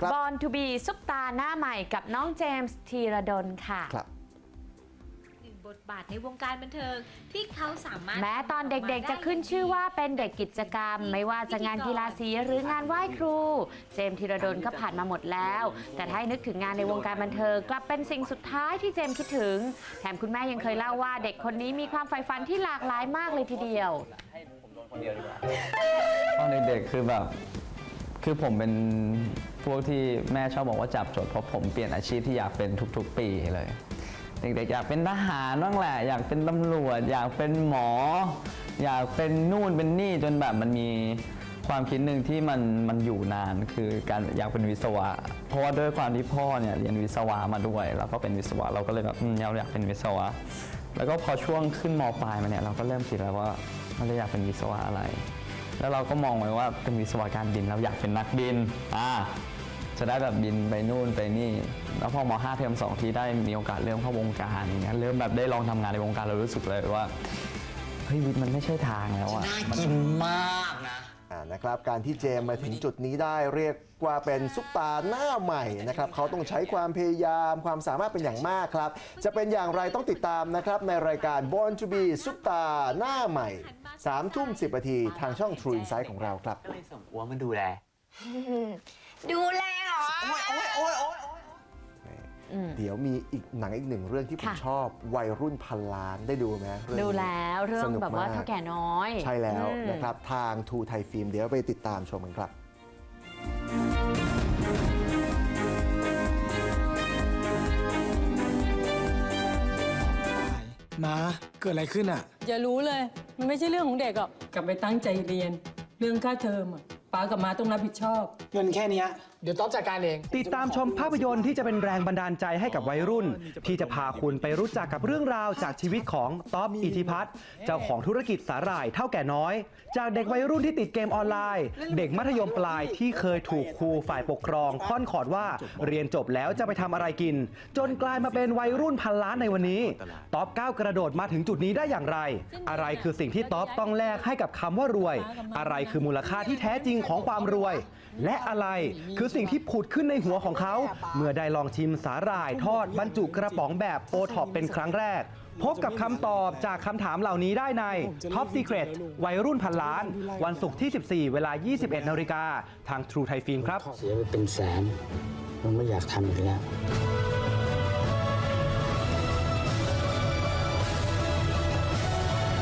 ครับ Born to be ซุปตาหน้าใหม่กับน้องเจมส์ธีรดลค่ะครับหนึ่งบทบาทในวงการบันเทิงที่เขาสามารถ แม้ตอนเด็กๆ จะขึ้นชื่อว่าเป็นเด็กกิจกรรม ไม่ว่าจะงานกีฬาสีหรืองานไหว้ครู เจมส์ธีรดลก็ผ่านมาหมดแล้ว แต่ถ้าให้นึกถึงงานในวงการบันเทิงกลับเป็นสิ่งสุดท้ายที่เจมส์คิดถึง แถมคุณแม่ยังเคยเล่าว่าเด็กคนนี้มีความใฝ่ฝันที่หลากหลายมากเลยทีเดียวตอนเด็กๆคือแบบ คือผมเป็นพวกที่แม่ชอบบอกว่าจับจดเพราะผมเปลี่ยนอาชีพที่อยากเป็นทุกๆ ปีเลยเด็กๆอยากเป็นทหารบ้างแหละ อยากเป็นตำรวจ อยากเป็นหมอ อยากเป็นนู่นเป็นนี่จนแบบมันมีความคิดหนึ่งที่มันมันอยู่นานคือการอยากเป็นวิศวะ เพราะว่าด้วยความที่พ่อเนี่ยเรียนวิศวะมาด้วย แล้วก็เป็นวิศวะเราก็เลยแบบอืมเราอยากเป็นวิศวะ แล้วก็พอช่วงขึ้นมปลายมาเนี่ยเราก็เริ่มคิดแล้วว่าเราจะอยากเป็นวิศวะอะไร แล้วเราก็มองไว้ว่าเป็นวิศวการบินเราอยากเป็นนักบินอ่าจะได้แบบบินไปนู่นไปนี่ แล้วพอม5เทอม2ที่ได้มีโอกาสเริ่มเข้าวงการอย่างเงี้ยเริ่มแบบได้ลองทำงานในวงการเรารู้สึกเลยว่าเฮ้ยวิทย์มันไม่ใช่ทางแล้วอะกินมากนะอ่า นะครับการที่เจมมาถึงจุดนี้ได้เรียกว่าเป็นซุปตาหน้าใหม่นะครับเขาต้องใช้ความพยายามความสามารถเป็นอย่างมากครับ จะเป็นอย่างไรต้องติดตามนะครับในรายการ Born to be ซุปตาหน้าใหม่3ทุ่ม10นาทีทางช่อง True Insight ของเราครับก็เลยส่งอัวมาดูแลดูแลเหรอ เดี๋ยวมีอีกหนังอีกหนึ่งเรื่องที่ผมค่ะชอบวัยรุ่นพันล้านได้ดูไหมเรื่องนี้ดูแล้วเรื่องสนุกแบบว่ามกเท่าแก่น้อย ใช่แล้วอืมนะครับ ทางทูไทยฟิล์มเดี๋ยวไปติดตามชมกันครับมาเกิดอะไรขึ้นอะ อย่ารู้เลย มันไม่ใช่เรื่องของเด็กหรอกกลับไปตั้งใจเรียน เรื่องค่าเทอมอะป้ากับมาต้องรับผิดชอบ เงินแค่เนี้ยเดี๋ยวต๊อบจัดการเอง ติดตามชมภาพยนตร์ที่จะเป็นแรงบันดาลใจให้กับวัยรุ่น ที่จะพาคุณไปรู้จักกับเรื่องราวจากชีวิตของต๊อบอิทธิพัฒน์เจ้าของธุรกิจสาหร่ายเท่าแก่น้อย จากเด็กวัยรุ่นที่ติดเกมออนไลน์ เด็กมัธยมปลายที่เคยถูกครูฝ่ายปกครองค่อนขอดว่าเรียนจบแล้วจะไปทำอะไรกิน จนกลายมาเป็นวัยรุ่นพันล้านในวันนี้ต๊อบก้าวกระโดดมาถึงจุดนี้ได้อย่างไร อะไรคือสิ่งที่ต๊อบต้องแลกให้กับคำว่ารวย อะไรคือมูลค่าที่แท้จริงของความรวย และอะไรคือสิ่งที่ผุดขึ้นในหัวของเขา เมื่อได้ลองชิมสาหร่ายทอดบรรจุกระป๋องแบบโอท็อปเป็นครั้งแรก พบกับคำตอบจากคำถามเหล่านี้ได้ใน Top Secret วัยรุ่นพันล้าน วันศุกร์ที่ 14 เวลา 21นาฬิกาทาง True Thai Film ครับ เสียไปเป็นแสนมันไม่อยากทำอีกแล้ว